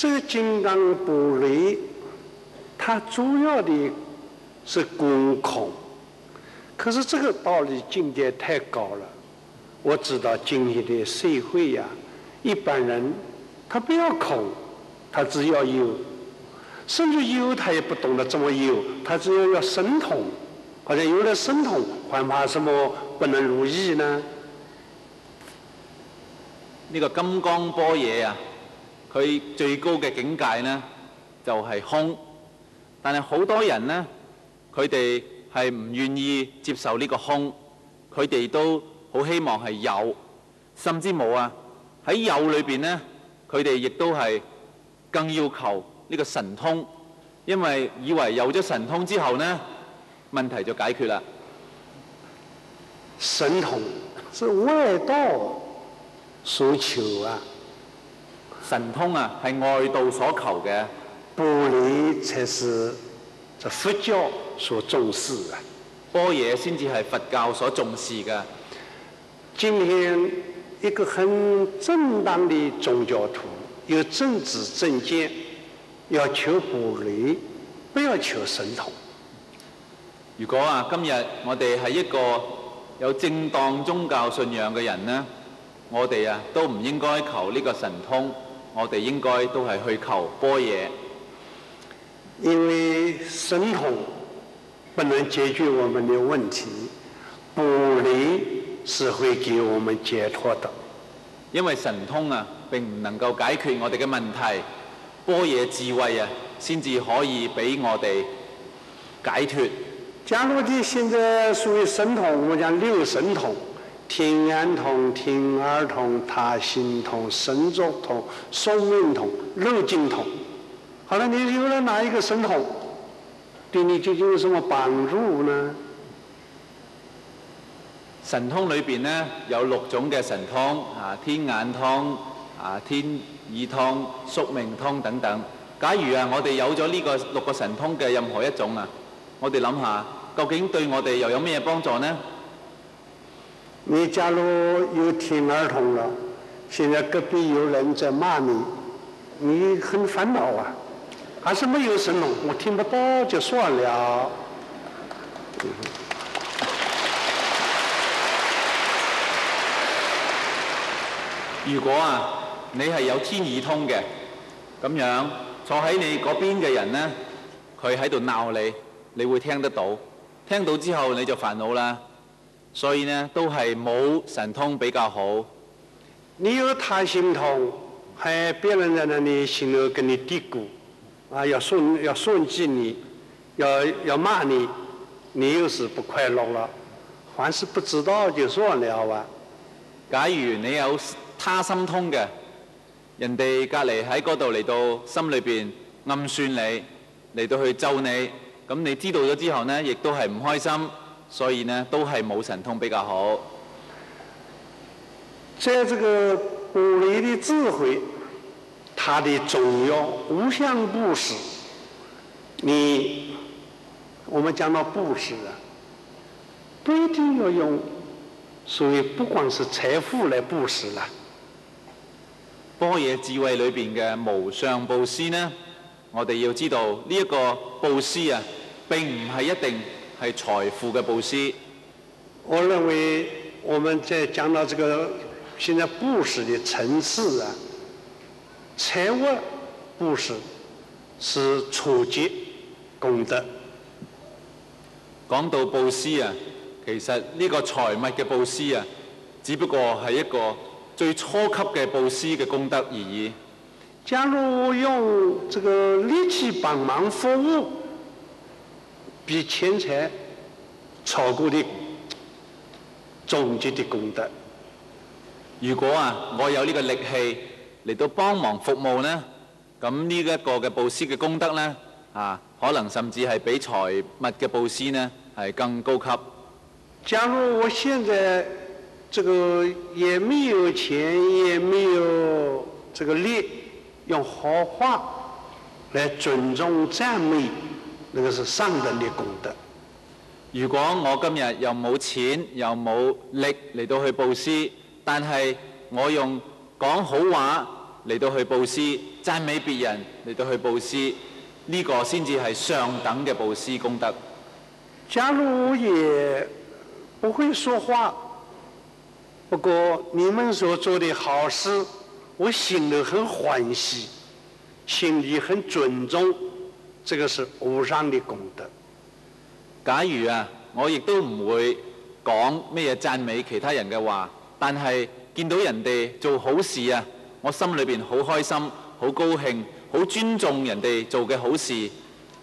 这个金刚不离，它主要的是观空。可是这个道理境界太高了。我知道今天的社会呀，一般人他不要空，他只要有，甚至有他也不懂得怎么有，他只要要神通，好像有了神通，还怕什么不能如意呢？那个金剛般若啊，佢最高嘅境界呢，就係空。但係好多人呢，佢哋係唔願意接受呢個空，佢哋都好希望係有，甚至冇啊！喺有裏邊呢，佢哋亦都係更要求呢個神通，因為以為有咗神通之後呢，問題就解決啦。神通是外道。所求啊，神通啊，係外道所求嘅，般若才是這佛教所重視啊。般若先至係佛教所重視嘅。今天一個很正當的宗教徒，有正知正見，要求般若，不要求神通。如果啊，今日我哋係一個有正當宗教信仰嘅人呢？我哋啊都唔應該求呢個神通，我哋應該都係去求般若。因為神通不能解決我們的問題，般若是會給我們解脱的。因為神通啊並唔能夠解決我哋嘅問題，般若智慧啊先至可以俾我哋解脫。假如你現在屬於神通，我講六神通。天眼通、天耳通、他心通、神足通、壽命通、漏盡通。好了，你有了哪一個神通，對你究竟有什麼幫助呢？神通裏邊呢有六種嘅神通啊，天眼通啊、天耳通、宿命通等等。假如啊，我哋有咗呢個六個神通嘅任何一種啊，我哋諗下，究竟對我哋又有咩幫助呢？你假如有天耳通了，现在隔壁有人在骂你，你很烦恼啊。还是没有神通，我听不到就算了。如果啊，你系有天耳通嘅，咁样坐喺你嗰边嘅人呢，佢喺度闹你，你会听得到，听到之后你就烦恼啦。所以呢，都係冇神通比較好。你有他心通，係別人在那裏心裏跟你嘀咕，啊，要算要算計你，要要罵你，你又是不快樂了。凡是不知道就算了啊。假如你有他心通嘅，人哋隔離喺嗰度嚟到心裏邊暗算你，嚟到去咒你，咁你知道咗之後呢，亦都係唔開心。所以呢，都係冇神通比較好。在這個般若的智慧，它的重要無相布施。你，我們講到布施啊，不一定要用，所以不光是財富來布施啦。般若智慧裏邊嘅無相布施呢，我哋要知道呢一個布施啊，並唔係一定。係財富嘅布施，我認為我們在講到這個現在布施的層次啊，財物布施是初級功德。講到布施啊，其實呢個財物嘅布施啊，只不過係一個最初級嘅布施嘅功德而已。假如用這個力氣幫忙服務。比钱财超過的終極的功德。如果啊，我有呢個力氣嚟到幫忙服務呢，咁呢一個嘅布施嘅功德呢，啊，可能甚至係比財物嘅布施呢係更高級。假如我現在這個也沒有錢，也沒有這個力，用好話來尊重讚美。那個是上等的功德。如果我今日又冇錢又冇力嚟到去布施，但係我用講好話嚟到去佈施，讚美別人嚟到去佈施，呢、個先至係上等嘅佈施功德。假如我也不會說話，不過你們所做的好事，我心裏很歡喜，心裏很尊重，這個是無上的功德。假如啊，我亦都唔會講咩嘢讚美其他人嘅話，但係見到人哋做好事啊，我心裏邊好開心、好高興、好尊重人哋做嘅好事，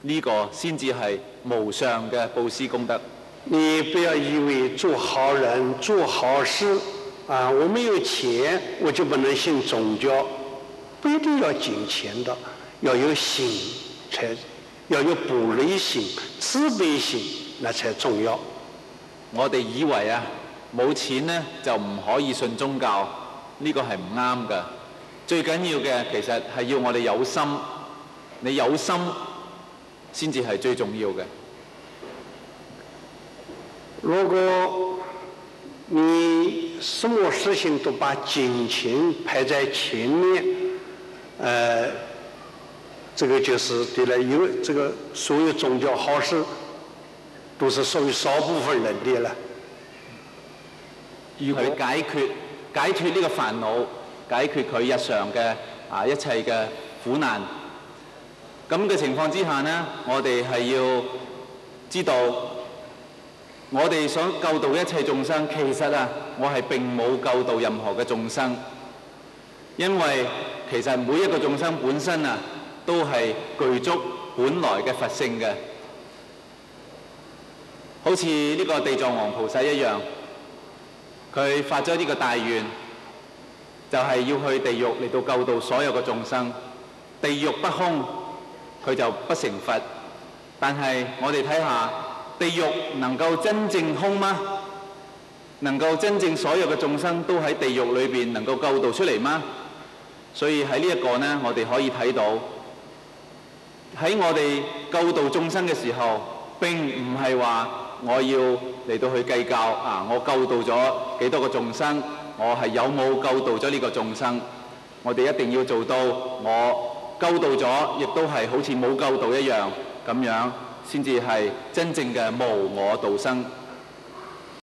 呢、個先至係無上嘅布施功德。你不要以為做好人、做好事啊，我沒有錢我就不能信宗教，不一定要金錢的，要有心才，要有不累心、慈悲心，那才重要。我哋以為啊，冇錢呢就唔可以信宗教，呢、個係唔啱㗎。最緊要嘅其實係要我哋有心，你有心先至係最重要嘅。如果你什麼事情都把金錢排在前面，呃，這個就是對了，因為這個所有宗教好事都是屬於少部分人的了。如果去解決解決呢個煩惱，解決佢日常嘅啊一切嘅苦難。咁嘅情況之下呢，我哋係要知道，我哋想救度一切眾生，其實啊，我係並冇救度任何嘅眾生，因為其實每一個眾生本身啊，都係具足本來嘅佛性嘅，好似呢個地藏王菩薩一樣。佢發咗呢個大願，就係、要去地獄嚟到救度所有嘅眾生。地獄不空，佢就不成佛。但係我哋睇下，地獄能夠真正空嗎？能夠真正所有嘅眾生都喺地獄裏邊能夠救度出嚟嗎？所以喺呢一個呢，我哋可以睇到喺我哋救度众生嘅时候，并唔系话我要嚟到去计较啊！我救度咗几多个众生？我系有冇救度咗呢个众生？我哋一定要做到，我救度咗，亦都系好似冇救度一样咁样，先至系真正嘅无我道生。